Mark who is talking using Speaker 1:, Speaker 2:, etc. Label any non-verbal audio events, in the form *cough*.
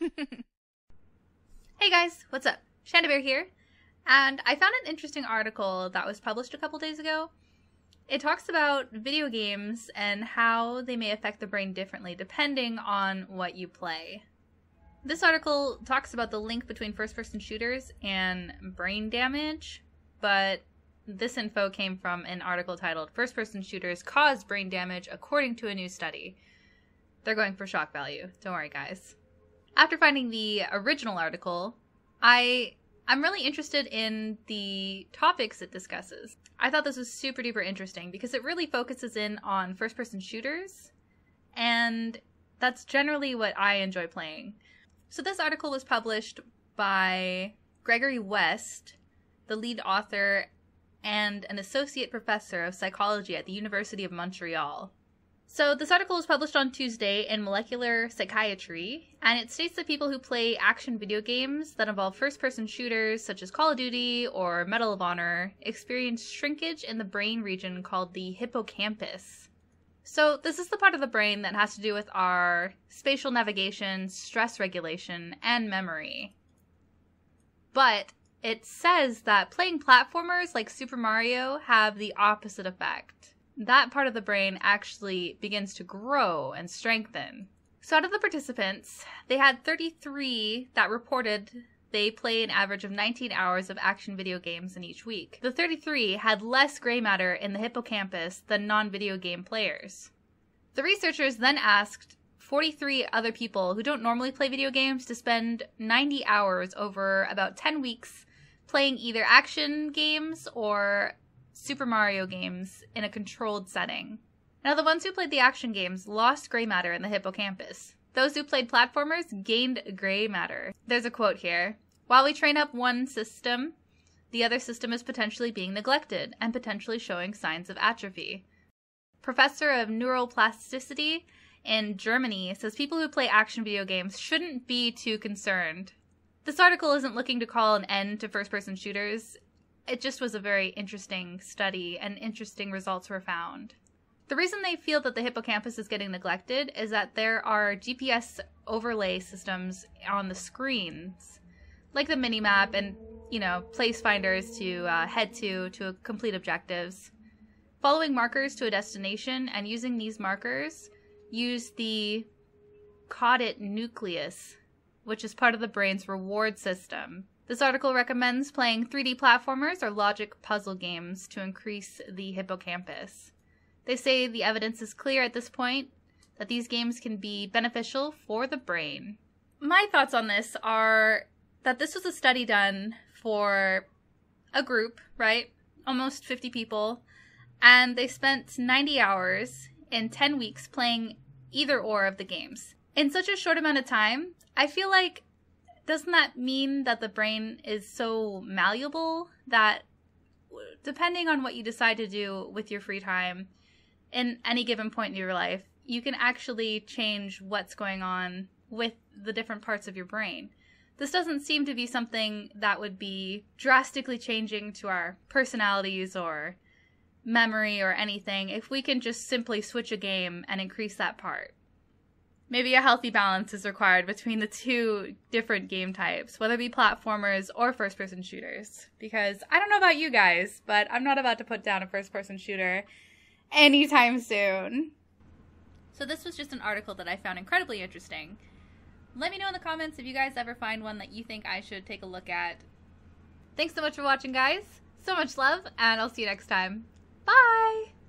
Speaker 1: *laughs* hey guys, what's up? Shandabear here. And I found an interesting article that was published a couple days ago. It talks about video games and how they may affect the brain differently depending on what you play. This article talks about the link between first person shooters and brain damage, but this info came from an article titled First Person Shooters Cause Brain Damage According to a New Study. They're going for shock value. Don't worry, guys. After finding the original article, I I'm really interested in the topics it discusses. I thought this was super duper interesting because it really focuses in on first person shooters, and that's generally what I enjoy playing. So, this article was published by Gregory West, the lead author and an associate professor of psychology at the University of Montreal. So, this article was published on Tuesday in Molecular Psychiatry, and it states that people who play action video games that involve first person shooters such as Call of Duty or Medal of Honor experience shrinkage in the brain region called the hippocampus. So, this is the part of the brain that has to do with our spatial navigation, stress regulation, and memory. But it says that playing platformers like Super Mario have the opposite effect that part of the brain actually begins to grow and strengthen. So, out of the participants, they had 33 that reported they play an average of 19 hours of action video games in each week. The 33 had less gray matter in the hippocampus than non video game players. The researchers then asked 43 other people who don't normally play video games to spend 90 hours over about 10 weeks playing either action games or Super Mario games in a controlled setting. Now, the ones who played the action games lost gray matter in the hippocampus. Those who played platformers gained gray matter. There's a quote here While we train up one system, the other system is potentially being neglected and potentially showing signs of atrophy. Professor of neuroplasticity in Germany says people who play action video games shouldn't be too concerned. This article isn't looking to call an end to first person shooters it just was a very interesting study and interesting results were found. The reason they feel that the hippocampus is getting neglected is that there are GPS overlay systems on the screens, like the mini map and, you know, place finders to uh, head to to complete objectives. Following markers to a destination and using these markers use the caudate nucleus, which is part of the brain's reward system. This article recommends playing 3D platformers or logic puzzle games to increase the hippocampus. They say the evidence is clear at this point that these games can be beneficial for the brain. My thoughts on this are that this was a study done for a group, right? Almost 50 people. And they spent 90 hours in 10 weeks playing either or of the games. In such a short amount of time, I feel like doesn't that mean that the brain is so malleable that depending on what you decide to do with your free time in any given point in your life, you can actually change what's going on with the different parts of your brain. This doesn't seem to be something that would be drastically changing to our personalities or memory or anything if we can just simply switch a game and increase that part maybe a healthy balance is required between the two different game types, whether it be platformers or first person shooters. Because I don't know about you guys, but I'm not about to put down a first person shooter anytime soon. So, this was just an article that I found incredibly interesting. Let me know in the comments if you guys ever find one that you think I should take a look at. Thanks so much for watching, guys. So much love, and I'll see you next time. Bye!